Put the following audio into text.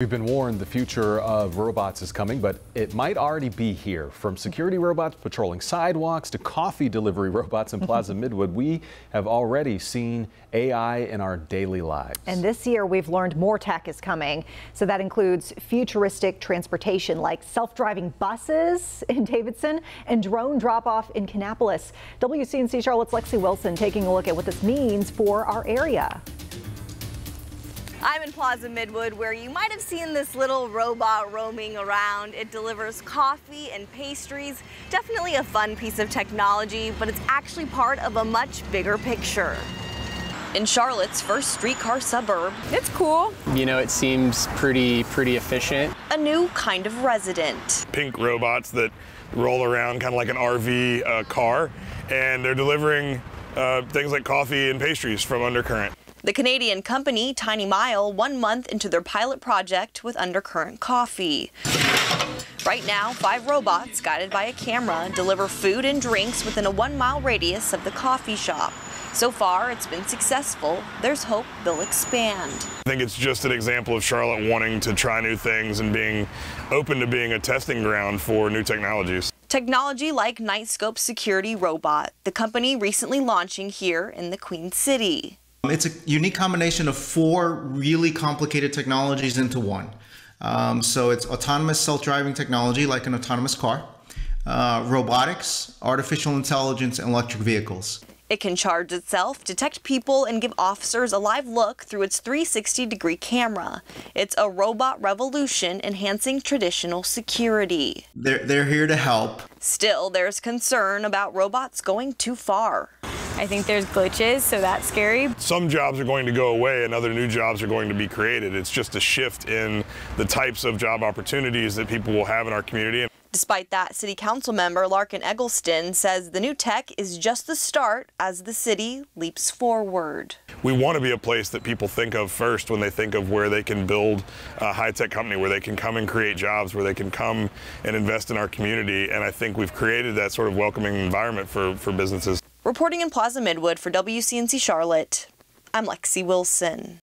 We've been warned the future of robots is coming, but it might already be here. From security robots patrolling sidewalks to coffee delivery robots in Plaza Midwood, we have already seen AI in our daily lives. And this year, we've learned more tech is coming. So that includes futuristic transportation like self-driving buses in Davidson and drone drop-off in Kannapolis. WCNC Charlotte's Lexi Wilson taking a look at what this means for our area. I'm in Plaza Midwood where you might have seen this little robot roaming around. It delivers coffee and pastries. Definitely a fun piece of technology, but it's actually part of a much bigger picture. In Charlotte's first streetcar suburb, it's cool. You know, it seems pretty pretty efficient. A new kind of resident. Pink robots that roll around kind of like an RV uh, car, and they're delivering uh, things like coffee and pastries from Undercurrent. The Canadian company Tiny Mile one month into their pilot project with Undercurrent Coffee. Right now, five robots guided by a camera deliver food and drinks within a one mile radius of the coffee shop. So far, it's been successful. There's hope they'll expand. I think it's just an example of Charlotte wanting to try new things and being open to being a testing ground for new technologies. Technology like Knightscope Security Robot, the company recently launching here in the Queen City. It's a unique combination of four really complicated technologies into one. Um, so it's autonomous self-driving technology like an autonomous car, uh, robotics, artificial intelligence, and electric vehicles. It can charge itself, detect people, and give officers a live look through its 360 degree camera. It's a robot revolution enhancing traditional security. They're, they're here to help. Still, there's concern about robots going too far. I think there's glitches, so that's scary. Some jobs are going to go away and other new jobs are going to be created. It's just a shift in the types of job opportunities that people will have in our community. Despite that, City Council member Larken Egleston says the new tech is just the start as the city leaps forward. We want to be a place that people think of first when they think of where they can build a high-tech company, where they can come and create jobs, where they can come and invest in our community. And I think we've created that sort of welcoming environment for, for businesses. Reporting in Plaza Midwood for WCNC Charlotte, I'm Lexi Wilson.